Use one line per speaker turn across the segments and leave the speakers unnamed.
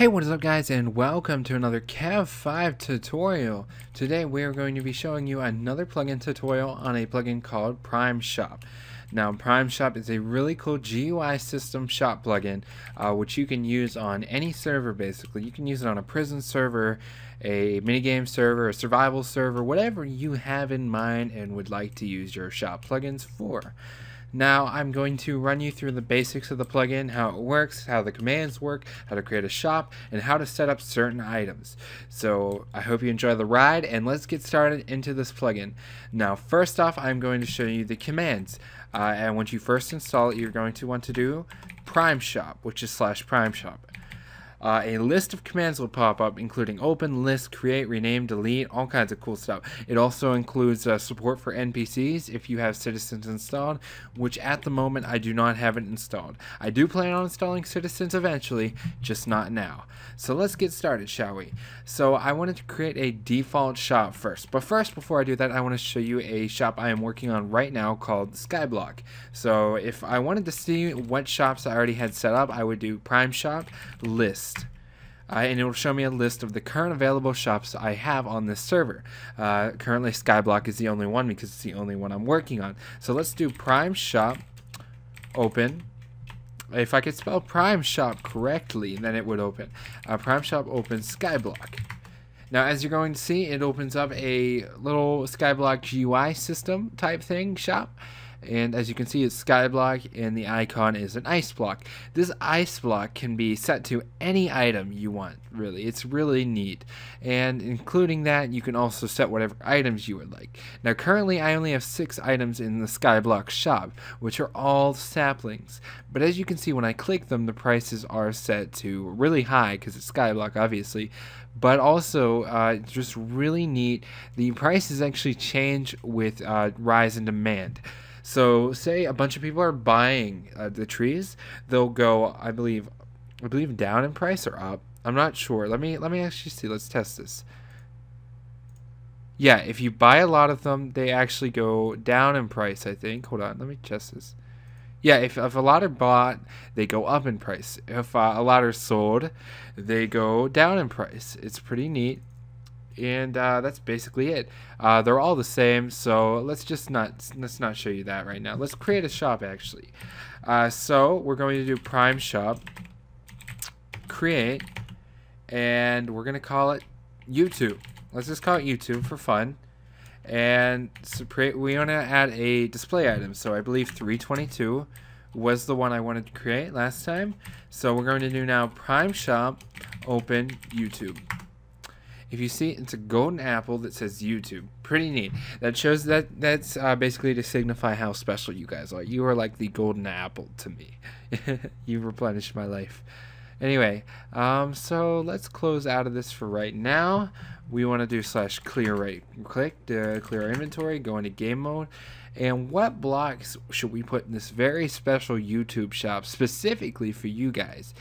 Hey what is up guys and welcome to another Cav 5 tutorial. Today we are going to be showing you another plugin tutorial on a plugin called Prime Shop. Now Prime Shop is a really cool GUI system shop plugin uh, which you can use on any server basically. You can use it on a prison server, a minigame server, a survival server, whatever you have in mind and would like to use your shop plugins for. Now I'm going to run you through the basics of the plugin, how it works, how the commands work, how to create a shop, and how to set up certain items. So I hope you enjoy the ride and let's get started into this plugin. Now first off I'm going to show you the commands. Uh, and once you first install it you're going to want to do prime shop which is slash prime shop uh, a list of commands will pop up, including open, list, create, rename, delete, all kinds of cool stuff. It also includes uh, support for NPCs if you have Citizens installed, which at the moment I do not have it installed. I do plan on installing Citizens eventually, just not now. So let's get started, shall we? So I wanted to create a default shop first. But first, before I do that, I want to show you a shop I am working on right now called Skyblock. So if I wanted to see what shops I already had set up, I would do Prime Shop, List uh, and it will show me a list of the current available shops I have on this server. Uh, currently, Skyblock is the only one because it's the only one I'm working on. So let's do Prime Shop, open. If I could spell Prime Shop correctly, then it would open. Uh, Prime Shop open Skyblock. Now, as you're going to see, it opens up a little Skyblock GUI system type thing shop and as you can see it's skyblock and the icon is an ice block. This ice block can be set to any item you want really. It's really neat. And including that you can also set whatever items you would like. Now currently I only have six items in the skyblock shop which are all saplings. But as you can see when I click them the prices are set to really high because it's skyblock obviously. But also uh, just really neat. The prices actually change with uh, rise in demand so say a bunch of people are buying uh, the trees, they'll go, I believe, I believe down in price or up. I'm not sure. Let me let me actually see. Let's test this. Yeah, if you buy a lot of them, they actually go down in price. I think. Hold on, let me test this. Yeah, if, if a lot are bought, they go up in price. If uh, a lot are sold, they go down in price. It's pretty neat and uh, that's basically it. Uh, they're all the same, so let's just not let's not show you that right now. Let's create a shop actually. Uh, so we're going to do Prime Shop, create, and we're gonna call it YouTube. Let's just call it YouTube for fun. And we want to add a display item. So I believe 322 was the one I wanted to create last time. So we're going to do now Prime Shop, open YouTube. If you see, it's a golden apple that says YouTube. Pretty neat. That shows that that's uh, basically to signify how special you guys are. You are like the golden apple to me. you replenish my life. Anyway, um, so let's close out of this for right now. We want to do slash clear right click to clear our inventory, go into game mode. And what blocks should we put in this very special YouTube shop specifically for you guys?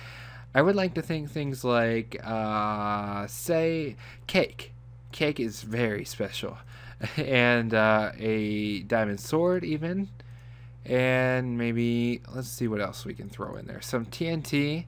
I would like to think things like, uh, say, cake. Cake is very special. and uh, a diamond sword, even. And maybe, let's see what else we can throw in there. Some TNT.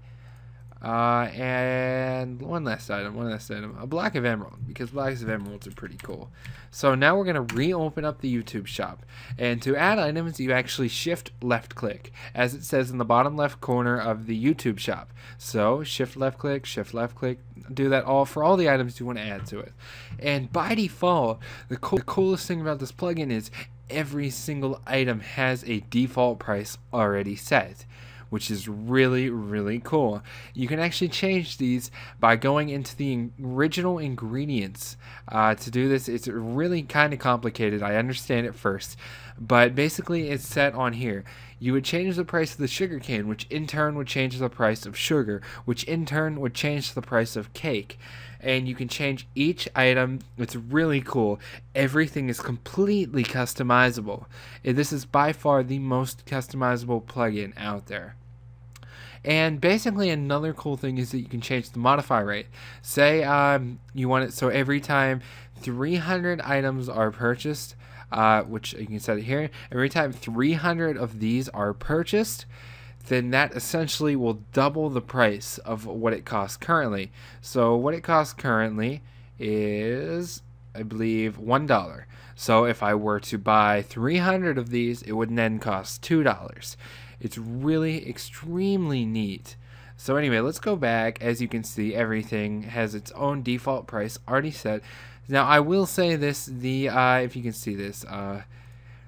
Uh, and one last item, one last item, a block of emerald, because blocks of emeralds are pretty cool. So now we're going to reopen up the YouTube shop. And to add items, you actually shift left click, as it says in the bottom left corner of the YouTube shop. So shift left click, shift left click, do that all for all the items you want to add to it. And by default, the, co the coolest thing about this plugin is every single item has a default price already set which is really, really cool. You can actually change these by going into the original ingredients. Uh, to do this, it's really kind of complicated. I understand it first, but basically it's set on here. You would change the price of the sugar cane, which in turn would change the price of sugar, which in turn would change the price of cake and you can change each item. It's really cool. Everything is completely customizable. This is by far the most customizable plugin out there. And basically, another cool thing is that you can change the modify rate. Say um, you want it so every time 300 items are purchased, uh, which you can set it here, every time 300 of these are purchased, then that essentially will double the price of what it costs currently. So what it costs currently is, I believe, $1. So if I were to buy 300 of these, it would then cost $2. It's really extremely neat. So anyway, let's go back. As you can see, everything has its own default price already set. Now I will say this, the uh, if you can see this, uh,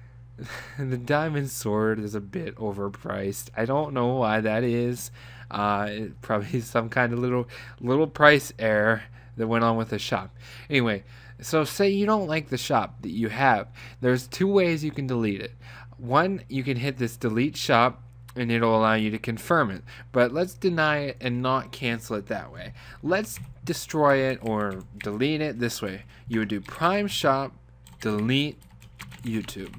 the diamond sword is a bit overpriced. I don't know why that is. Uh, probably some kind of little little price error that went on with the shop. Anyway, so say you don't like the shop that you have. There's two ways you can delete it. One, you can hit this delete shop and it'll allow you to confirm it. But let's deny it and not cancel it that way. Let's destroy it or delete it this way. You would do prime shop, delete YouTube.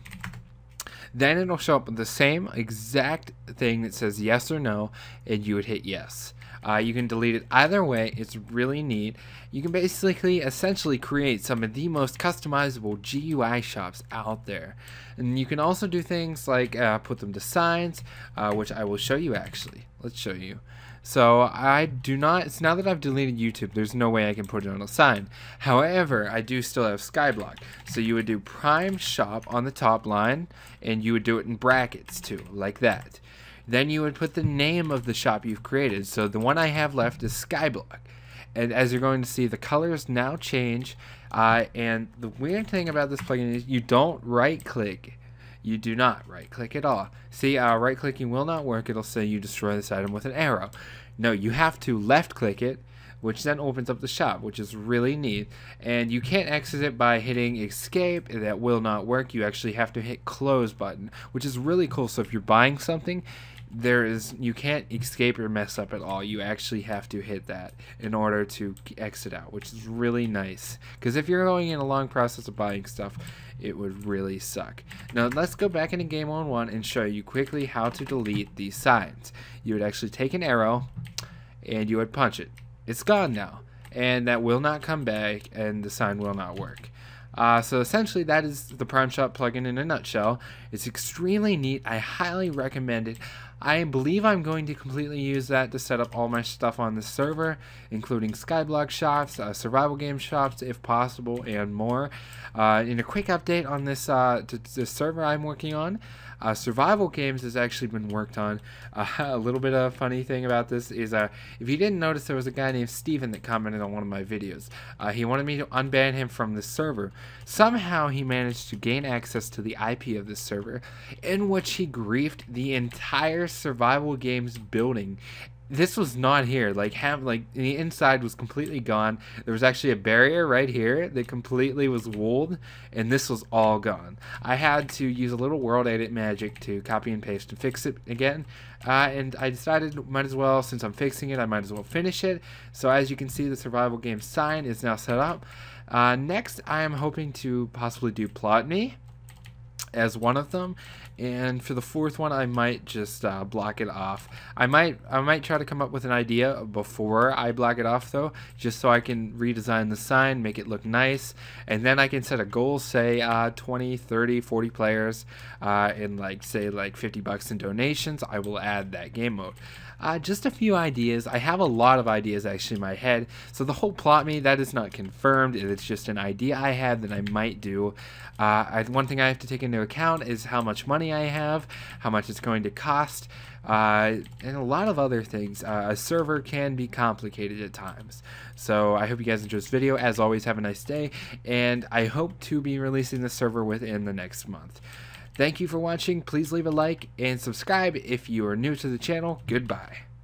Then it'll show up with the same exact thing that says yes or no, and you would hit yes. Uh, you can delete it either way. It's really neat. You can basically essentially create some of the most customizable GUI shops out there. And you can also do things like uh, put them to signs, uh, which I will show you actually. Let's show you. So I do not, it's now that I've deleted YouTube, there's no way I can put it on a sign. However, I do still have Skyblock. So you would do prime shop on the top line, and you would do it in brackets too, like that. Then you would put the name of the shop you've created. So the one I have left is Skyblock. And as you're going to see, the colors now change. Uh, and the weird thing about this plugin is you don't right click. You do not right click at all. See, uh, right clicking will not work. It'll say you destroy this item with an arrow. No, you have to left click it which then opens up the shop, which is really neat. And you can't exit it by hitting escape, that will not work. You actually have to hit close button, which is really cool. So if you're buying something, there is you can't escape your mess up at all you actually have to hit that in order to exit out which is really nice because if you're going in a long process of buying stuff it would really suck now let's go back into game on one and show you quickly how to delete these signs you would actually take an arrow and you would punch it it's gone now and that will not come back and the sign will not work uh, so essentially that is the Prime Shop plugin in a nutshell. It's extremely neat. I highly recommend it. I believe I'm going to completely use that to set up all my stuff on the server, including Skyblock shops, uh, survival game shops if possible, and more. Uh, in a quick update on this, uh, this server I'm working on, uh, survival games has actually been worked on. Uh, a little bit of a funny thing about this is uh, if you didn't notice, there was a guy named Steven that commented on one of my videos. Uh, he wanted me to unban him from the server. Somehow he managed to gain access to the IP of this server, in which he griefed the entire survival games building this was not here. Like have like the inside was completely gone. There was actually a barrier right here that completely was wooled, and this was all gone. I had to use a little WorldEdit magic to copy and paste and fix it again. Uh, and I decided might as well since I'm fixing it, I might as well finish it. So as you can see, the survival game sign is now set up. Uh, next, I am hoping to possibly do PlotMe as one of them and for the fourth one I might just uh, block it off I might I might try to come up with an idea before I block it off though just so I can redesign the sign make it look nice and then I can set a goal say uh, 20 30 40 players uh, and like say like 50 bucks in donations I will add that game mode uh, just a few ideas. I have a lot of ideas actually in my head. So the whole PlotMe that is not confirmed. It's just an idea I had that I might do. Uh, I, one thing I have to take into account is how much money I have, how much it's going to cost, uh, and a lot of other things. Uh, a server can be complicated at times. So I hope you guys enjoyed this video. As always, have a nice day, and I hope to be releasing the server within the next month. Thank you for watching. Please leave a like and subscribe if you are new to the channel. Goodbye.